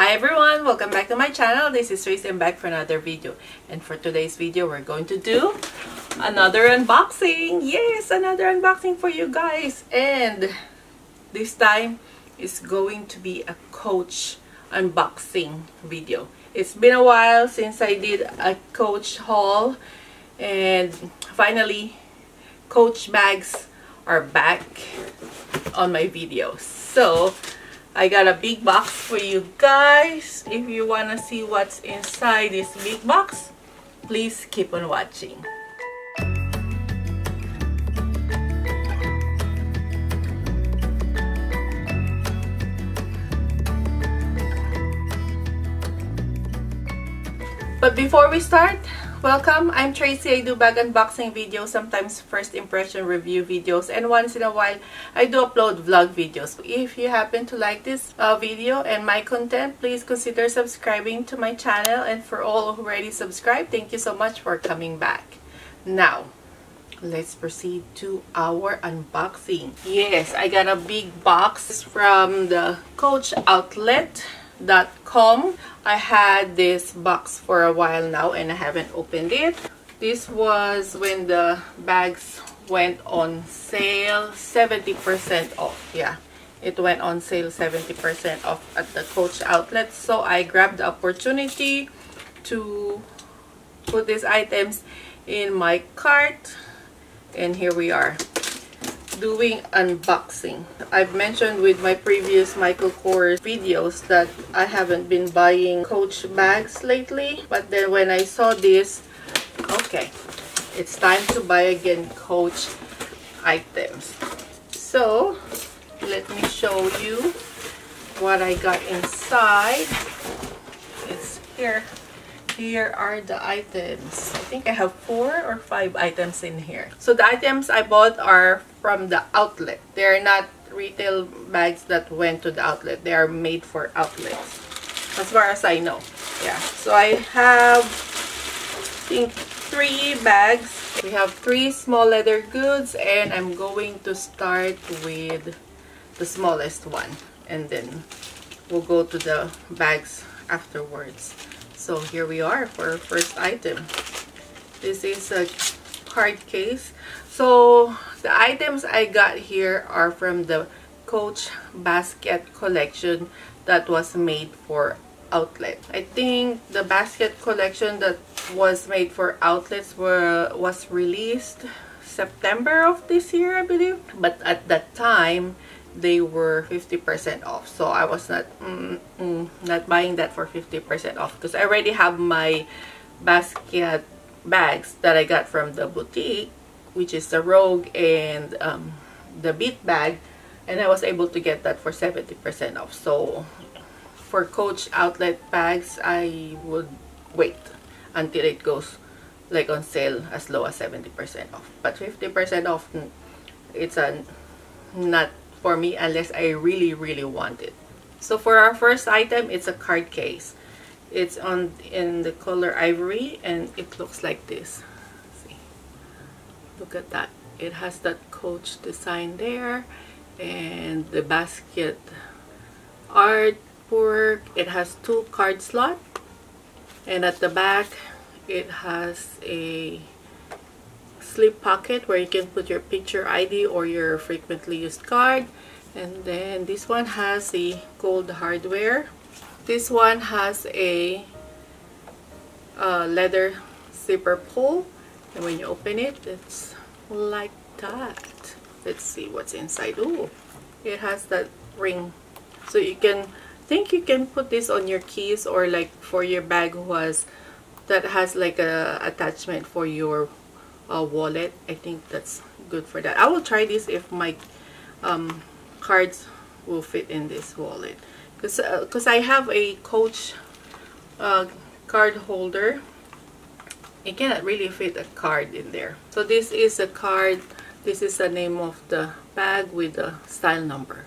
Hi everyone, welcome back to my channel. This is Trace and back for another video. And for today's video, we're going to do another unboxing. Yes, another unboxing for you guys. And this time is going to be a Coach unboxing video. It's been a while since I did a Coach haul. And finally, Coach bags are back on my videos. So, I got a big box for you guys. If you want to see what's inside this big box, please keep on watching. But before we start, Welcome, I'm Tracy. I do bag unboxing videos, sometimes first impression review videos, and once in a while, I do upload vlog videos. If you happen to like this uh, video and my content, please consider subscribing to my channel. And for all who already subscribed, thank you so much for coming back. Now, let's proceed to our unboxing. Yes, I got a big box from the Coach Outlet com. I had this box for a while now and I haven't opened it. This was when the bags went on sale 70% off. Yeah, it went on sale 70% off at the Coach outlet. So I grabbed the opportunity to put these items in my cart and here we are doing unboxing. I've mentioned with my previous Michael Kors videos that I haven't been buying Coach bags lately. But then when I saw this, okay, it's time to buy again Coach items. So, let me show you what I got inside. It's here here are the items. I think I have four or five items in here. So the items I bought are from the outlet. They're not retail bags that went to the outlet. They are made for outlets. As far as I know. Yeah. So I have I think three bags. We have three small leather goods and I'm going to start with the smallest one and then we'll go to the bags afterwards. So here we are for our first item. This is a card case. So the items I got here are from the Coach Basquiat collection that was made for outlet. I think the Basquiat collection that was made for outlets were was released September of this year, I believe. But at that time, they were 50% off. So I was not mm, mm, not buying that for 50% off because I already have my Basquiat bags that I got from the boutique which is the Rogue and um, the Beat bag and I was able to get that for 70% off. So for Coach outlet bags I would wait until it goes like on sale as low as 70% off. But 50% off it's a not for me unless I really really want it. So for our first item, it's a card case. It's on in the color ivory and it looks like this. See, look at that. It has that coach design there and the Basquiat artwork. It has two card slot and at the back it has a slip pocket where you can put your picture ID or your frequently used card. And then this one has the gold hardware. This one has a uh, leather zipper pull. And when you open it it's like that. Let's see what's inside. Oh it has that ring. So you can think you can put this on your keys or like for your bag was that has like a attachment for your uh, wallet. I think that's good for that. I will try this if my um, cards will fit in this wallet. Because uh, cause I have a Coach uh, card holder. It cannot really fit a card in there. So this is a card. This is the name of the bag with the style number.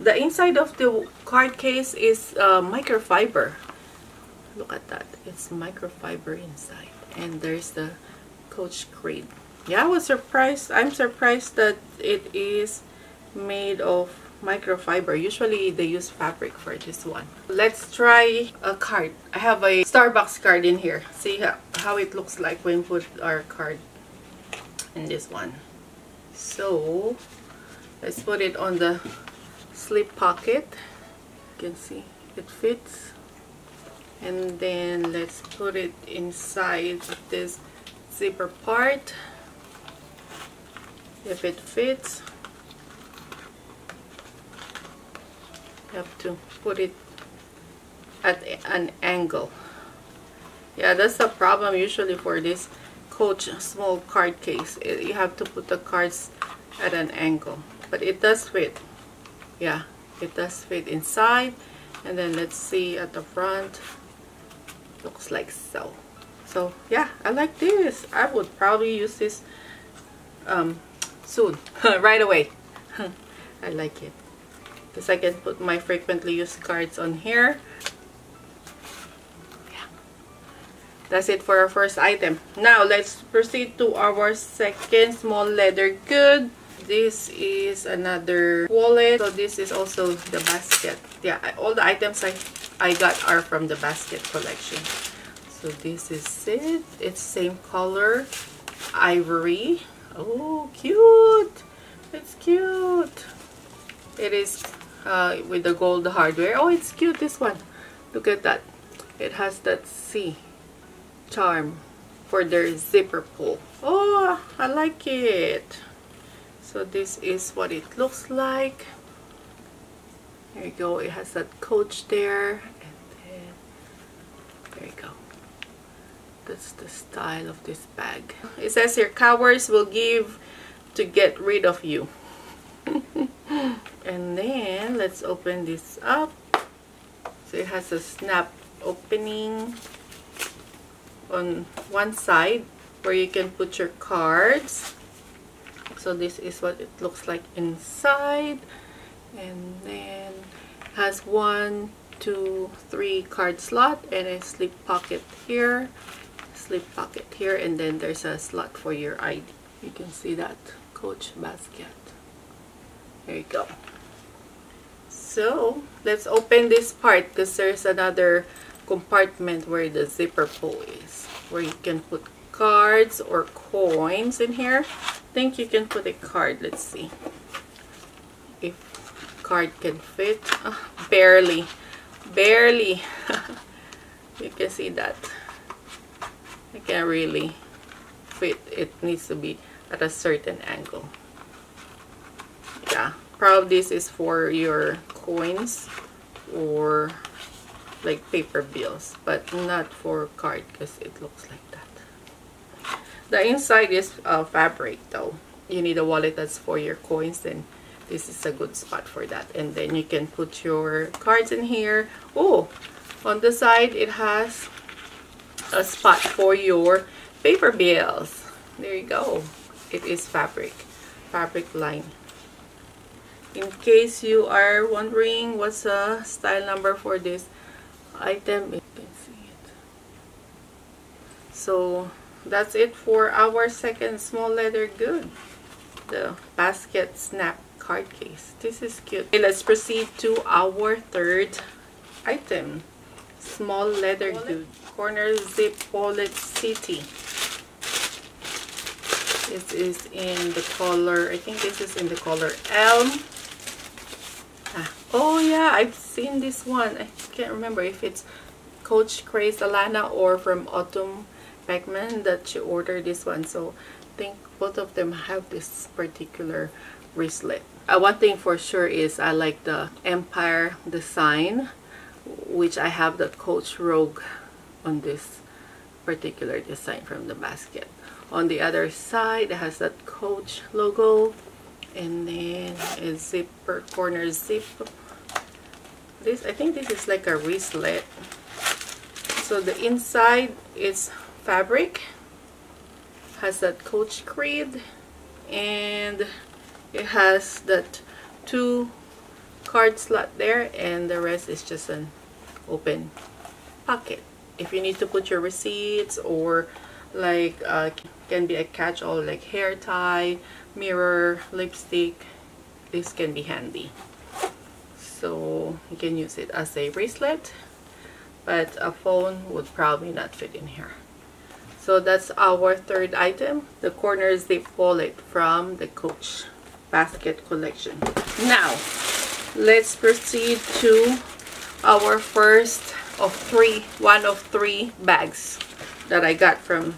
The inside of the card case is uh, microfiber. Look at that. It's microfiber inside. And there's the Coach. Yeah, I was surprised. I'm surprised that it is made of microfiber. Usually they use fabric for this one. Let's try a card. I have a Starbucks card in here. See how it looks like when we put our card in this one. So let's put it on the slip pocket. You can see it fits. And then let's put it inside this zipper part. If it fits you have to put it at an angle. Yeah that's the problem usually for this coach small card case. You have to put the cards at an angle but it does fit. Yeah it does fit inside. And then let's see at the front. Looks like so so yeah I like this. I would probably use this um, soon right away. I like it. Because I can put my frequently used cards on here. Yeah. that's it for our first item. Now let's proceed to our second small leather good. This is another wallet. So this is also the Basquiat. Yeah all the items I I got are from the Basquiat collection so this is it. It's same color. Ivory. Oh cute. It's cute. It is uh, with the gold hardware. Oh it's cute this one. Look at that. It has that C charm for their zipper pull. Oh I like it. So this is what it looks like. There you go. It has that coach there. And then there you go that's the style of this bag. It says here cowards will give to get rid of you. And then let's open this up. So it has a snap opening on one side where you can put your cards. So this is what it looks like inside. And then has one two three card slot and a slip pocket here pocket here and then there's a slot for your ID you can see that coach Basquiat there you go. So let's open this part because there's another compartment where the zipper pull is where you can put cards or coins in here. I think you can put a card let's see. If card can fit oh, barely barely. You can see that I can't really fit it needs to be at a certain angle. Yeah probably this is for your coins or like paper bills but not for card because it looks like that. The inside is uh, fabric though. You need a wallet that's for your coins then this is a good spot for that. And then you can put your cards in here. Oh on the side it has a spot for your paper bills. There you go. It is fabric fabric line. In case you are wondering what's the style number for this item you can see it. So that's it for our second small leather good the Basquiat snap card case. This is cute. Okay, let's proceed to our third item small leather good corner zip wallet city this is in the color, I think this is in the color Elm. Ah, oh yeah, I've seen this one. I can't remember if it's Coach Craze Alana or from Autumn Beckman that she ordered this one. So I think both of them have this particular wristlet. Uh, one thing for sure is I like the Empire design, which I have the Coach Rogue on this particular design from the Basquiat. On the other side it has that coach logo and then a zipper corner zip. This I think this is like a wristlet. So the inside is fabric has that coach creed and it has that two card slot there and the rest is just an open pocket if you need to put your receipts or like uh, can be a catch-all like hair tie mirror lipstick this can be handy. So you can use it as a bracelet but a phone would probably not fit in here. So that's our third item the corner zip wallet from the coach Basquiat collection. Now let's proceed to our first of three one of three bags that I got from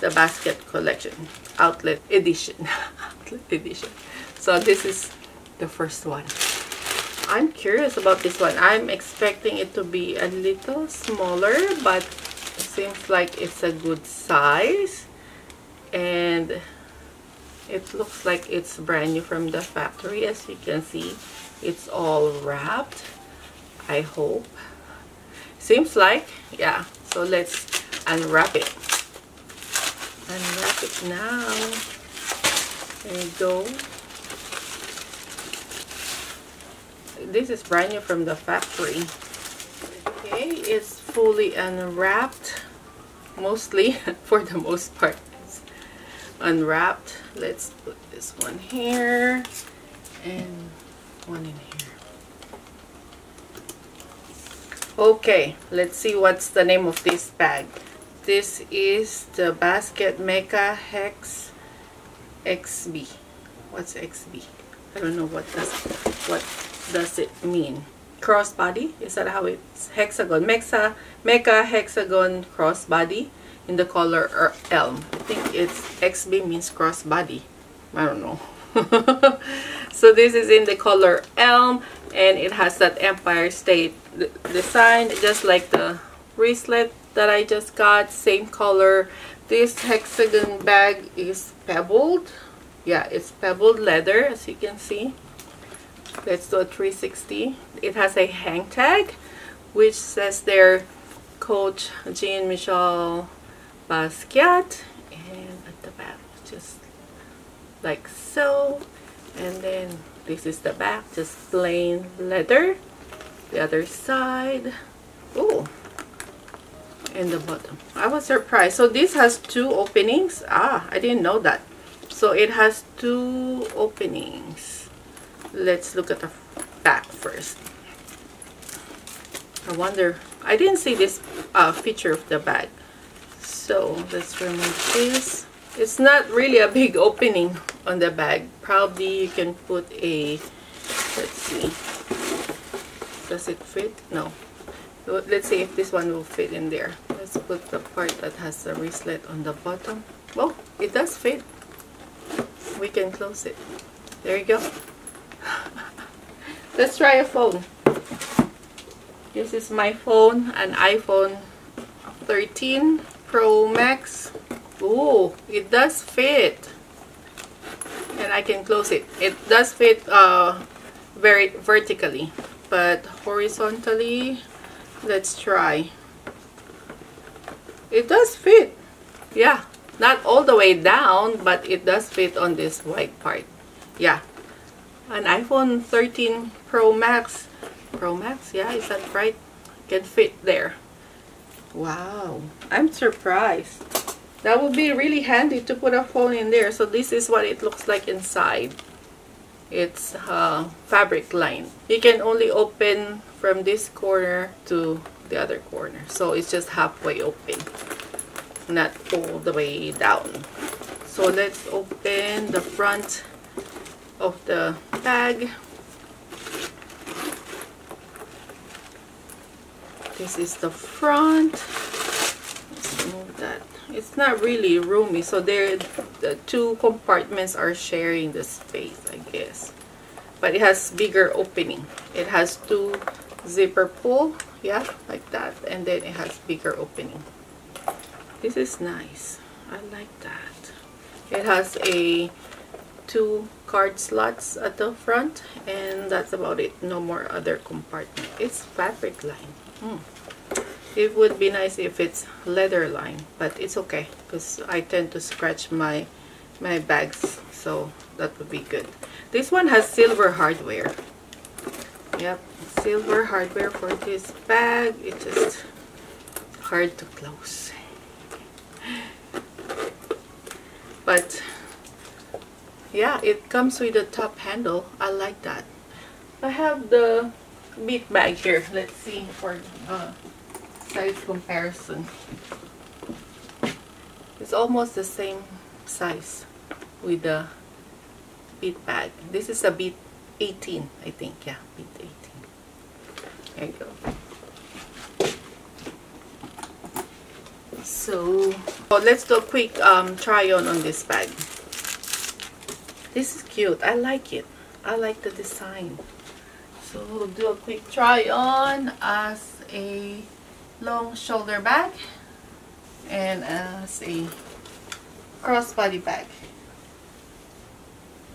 the Basquiat collection outlet edition outlet edition so this is the first one I'm curious about this one. I'm expecting it to be a little smaller, but seems like it's a good size. And it looks like it's brand new from the factory. As you can see, it's all wrapped. I hope. Seems like, yeah. So let's unwrap it. Unwrap it now. There you go. this is brand new from the factory okay it's fully unwrapped mostly for the most part it's unwrapped let's put this one here and one in here okay let's see what's the name of this bag this is the Basquiat mecha hex xb what's xb i don't know what does what does it mean? Crossbody? Is that how it's hexagon? Mecha, mecha hexagon crossbody in the color er, elm. I think it's XB means crossbody. I don't know. so this is in the color elm and it has that Empire State design just like the bracelet that I just got. Same color. This hexagon bag is pebbled. Yeah, it's pebbled leather as you can see let's do a 360 it has a hang tag which says there coach Jean Michel Basquiat and at the back just like so and then this is the back just plain leather the other side. Oh and the bottom. I was surprised. So this has two openings? Ah I didn't know that. So it has two openings. Let's look at the back first. I wonder I didn't see this uh, feature of the bag. So let's remove this. It's not really a big opening on the bag. Probably you can put a let's see does it fit no let's see if this one will fit in there let's put the part that has the wristlet on the bottom well it does fit we can close it there you go Let's try a phone. This is my phone, an iPhone 13 Pro Max. Oh, it does fit. And I can close it. It does fit uh, very vertically, but horizontally, let's try. It does fit. Yeah, not all the way down, but it does fit on this white part. Yeah, an iPhone 13 Pro Max. Pro Max, yeah, is that right? Can fit there. Wow, I'm surprised. That would be really handy to put a phone in there. So this is what it looks like inside. It's uh, fabric line. You can only open from this corner to the other corner. So it's just halfway open, not all the way down. So let's open the front of the bag. This is the front. Let's remove that. It's not really roomy, so there the two compartments are sharing the space, I guess. But it has bigger opening. It has two zipper pull, yeah, like that, and then it has bigger opening. This is nice. I like that. It has a two card slots at the front and that's about it no more other compartment it's fabric line mm. It would be nice if it's leather line but it's okay because I tend to scratch my my bags so that would be good. This one has silver hardware. Yep silver hardware for this bag. It's just hard to close. But yeah it comes with a top handle. I like that. I have the beat bag here. Let's see for uh, size comparison. It's almost the same size with the beat bag. This is a beat 18, I think. Yeah, beat 18. There you go. So, oh, let's do a quick um, try on on this bag. This is cute. I like it. I like the design. So we'll do a quick try on as a long shoulder bag and uh, as a crossbody bag.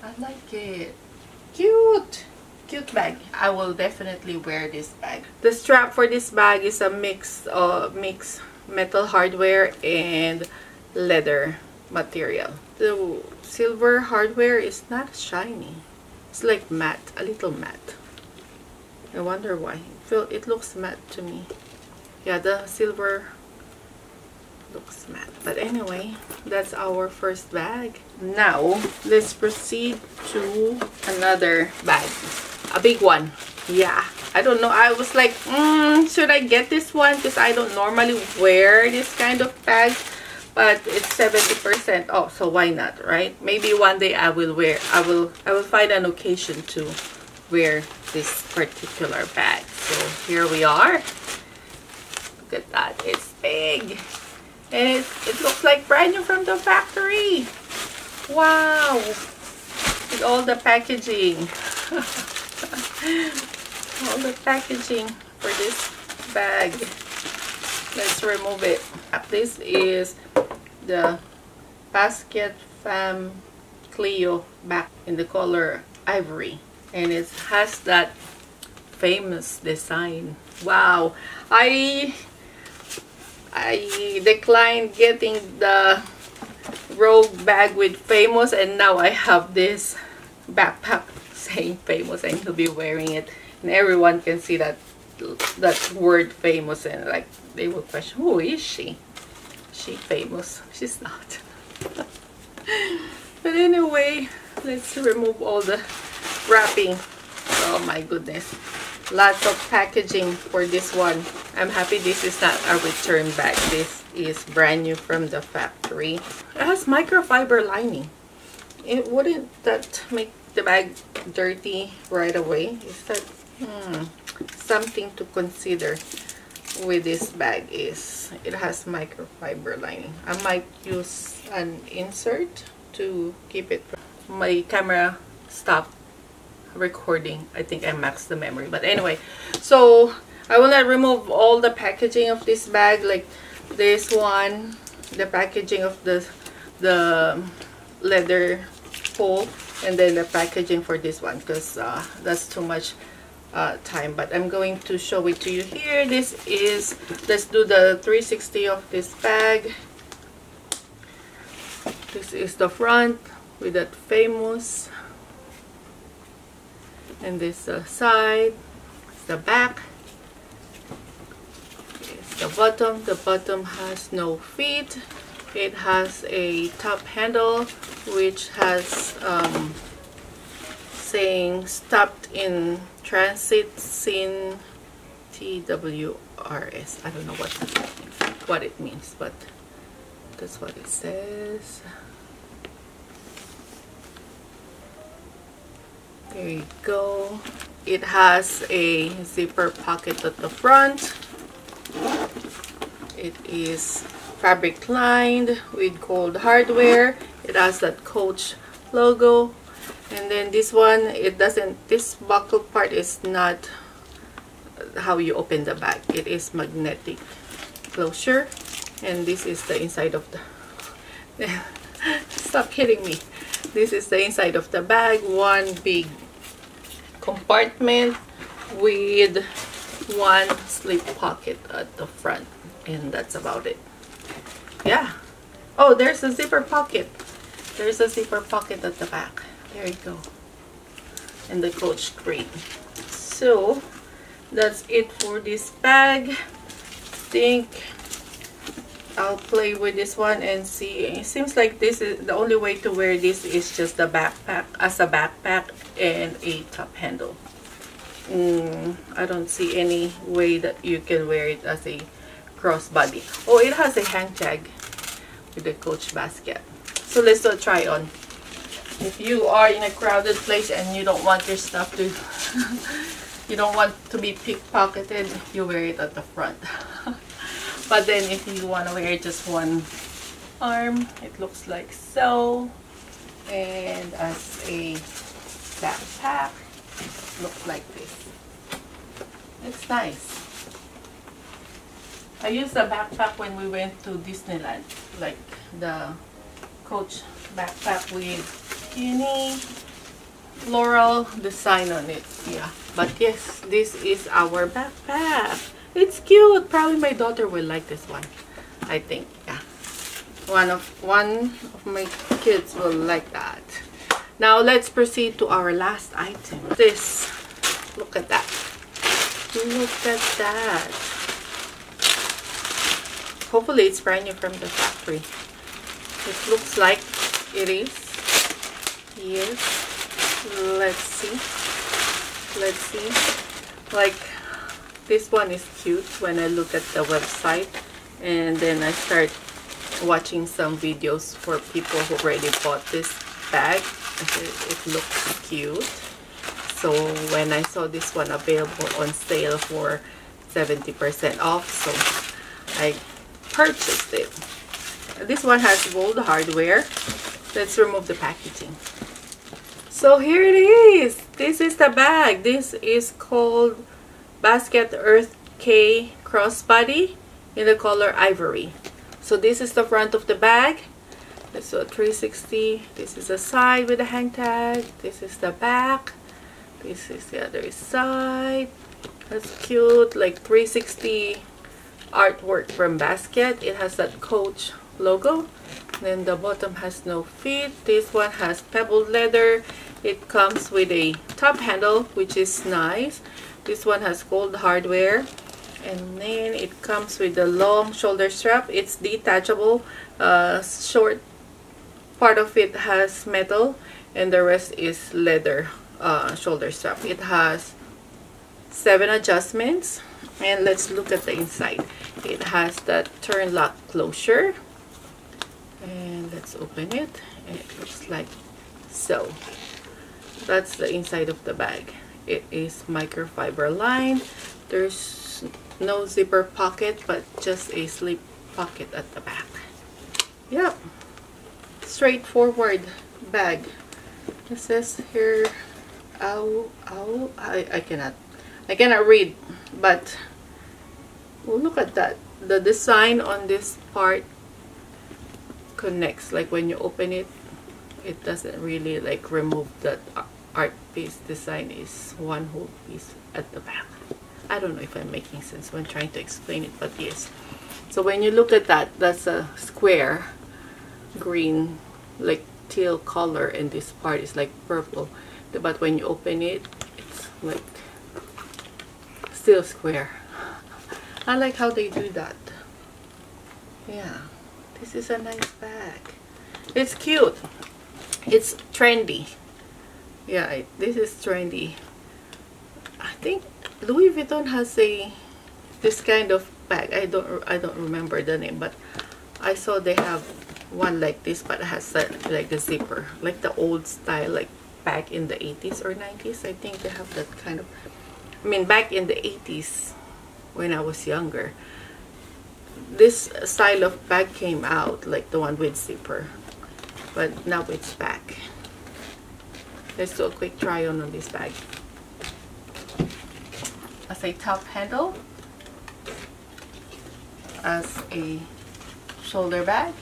I like it. Cute! Cute bag. I will definitely wear this bag. The strap for this bag is a mix of mix metal hardware and leather material. The silver hardware is not shiny. It's like matte, a little matte. I wonder why. It looks matte to me. Yeah, the silver looks matte. But anyway, that's our first bag. Now, let's proceed to another bag. A big one. Yeah. I don't know. I was like, mm, should I get this one? Because I don't normally wear this kind of bag. But it's 70% off, so why not, right? Maybe one day I will wear, I will, I will find an occasion to wear this particular bag. So here we are. At that. It's big. And it, it looks like brand new from the factory. Wow. With all the packaging. all the packaging for this bag. Let's remove it. This is the Basquiat Femme Kleo back in the color ivory. And it has that famous design. Wow. I I declined getting the rogue bag with famous and now I have this backpack saying famous. And he'll be wearing it. And everyone can see that that word famous and like they will question who is she? She famous? She's not. But anyway let's remove all the wrapping. Oh my goodness lots of packaging for this one. I'm happy this is not a return bag this is brand new from the factory. It has microfiber lining. It wouldn't that make the bag dirty right away? Is that hmm, something to consider with this bag is it has microfiber lining. I might use an insert to keep it my camera stopped recording. I think I maxed the memory. But anyway, so I will not remove all the packaging of this bag like this one, the packaging of the, the leather hole, and then the packaging for this one because uh, that's too much uh, time. But I'm going to show it to you here. This is, let's do the 360 of this bag. This is the front with that famous and this the side the back. It's the bottom. The bottom has no feet. It has a top handle which has um, saying stopped in transit scene TWRS I don't know what what it means but that's what it says there you go. It has a zipper pocket at the front. It is fabric lined with gold hardware. It has that coach logo. And then this one it doesn't this buckle part is not how you open the bag. It is magnetic closure. And this is the inside of the stop hitting me. This is the inside of the bag. One big compartment with one slip pocket at the front and that's about it. Yeah. Oh there's a zipper pocket. There's a zipper pocket at the back. There you go. And the coach green so that's it for this bag. I think I'll play with this one and see it seems like this is the only way to wear this is just the backpack as a backpack and a top handle mm, I don't see any way that you can wear it as a crossbody. Oh, it has a hang tag with the Coach Basquiat. So let's do a try on. If you are in a crowded place and you don't want your stuff to, you don't want to be pickpocketed, you wear it at the front. but then if you want to wear just one arm, it looks like so. And as a backpack, looks like this. It's nice. I used the backpack when we went to Disneyland, like the Coach backpack with skinny floral design on it. Yeah, but yes, this is our backpack. It's cute. Probably my daughter will like this one. I think. Yeah, one of one of my kids will like that. Now let's proceed to our last item. This. Look at that. Look at that. Hopefully it's brand new from the factory. It looks like it is. Yes. Let's see. Let's see. Like, this one is cute when I look at the website. And then I start watching some videos for people who already bought this bag. It, looks cute. So when I saw this one available on sale for 70% off, so I purchased it. This one has gold hardware. Let's remove the packaging. So here it is. This is the bag. This is called Basquiat Earth Kay Crossbody in the color ivory. So this is the front of the bag. So 360. This is the side with the hang tag. This is the back. This is the other side. That's cute. Like 360 artwork from Basquiat. It has that Coach logo. Then the bottom has no feet. This one has pebbled leather. It comes with a top handle, which is nice. This one has gold hardware. And then it comes with a long shoulder strap. It's detachable. Uh, short part of it has metal and the rest is leather uh, shoulder strap. It has seven adjustments and let's look at the inside. It has that turn lock closure and let's open it it looks like so. That's the inside of the bag. It is microfiber lined. There's no zipper pocket but just a slip pocket at the back. Yep. Straightforward bag. It says here ow, ow, I, I cannot, I cannot read, but look at that. The design on this part connects, like when you open it, it doesn't really like remove that art piece design is one whole piece at the back. I don't know if I'm making sense when trying to explain it, but yes. So when you look at that, that's a square green, like teal color, and this part is like purple. But when you open it it's like still square. I like how they do that. Yeah. This is a nice bag. It's cute. It's trendy yeah this is trendy I think Louis Vuitton has a this kind of bag I don't I don't remember the name but I saw they have one like this but it has like a zipper like the old style like back in the 80s or 90s. I think they have that kind of, I mean back in the 80s when I was younger, this style of bag came out, like the one with zipper. But now it's back. Let's do a quick try on on this bag. As a top handle, as a shoulder bag,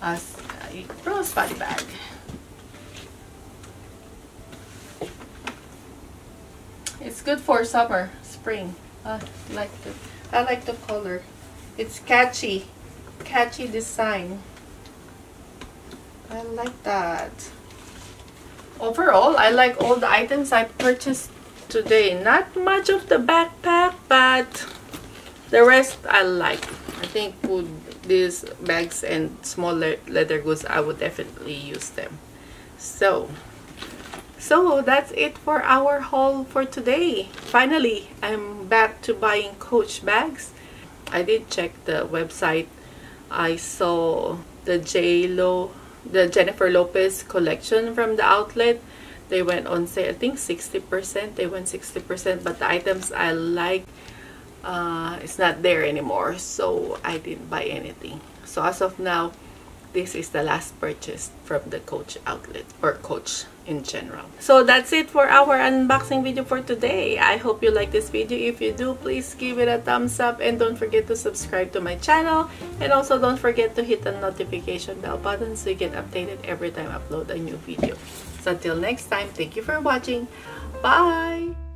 as a crossbody bag. It's good for summer, spring. I like the I like the color. It's catchy, catchy design. I like that. Overall, I like all the items I purchased today. Not much of the backpack, but the rest I like. I think would these bags and small leather goods I would definitely use them so So that's it for our haul for today. Finally, I'm back to buying Coach bags. I did check the website. I saw the J Lo, the Jennifer Lopez collection from the outlet. They went on sale, I think 60%. They went 60%, but the items I like, uh, it's not there anymore. So I didn't buy anything. So as of now, this is the last purchase from the Coach outlet or Coach in general. So that's it for our unboxing video for today. I hope you like this video. If you do, please give it a thumbs up and don't forget to subscribe to my channel. And also don't forget to hit the notification bell button so you get updated every time I upload a new video. So until next time, thank you for watching. Bye!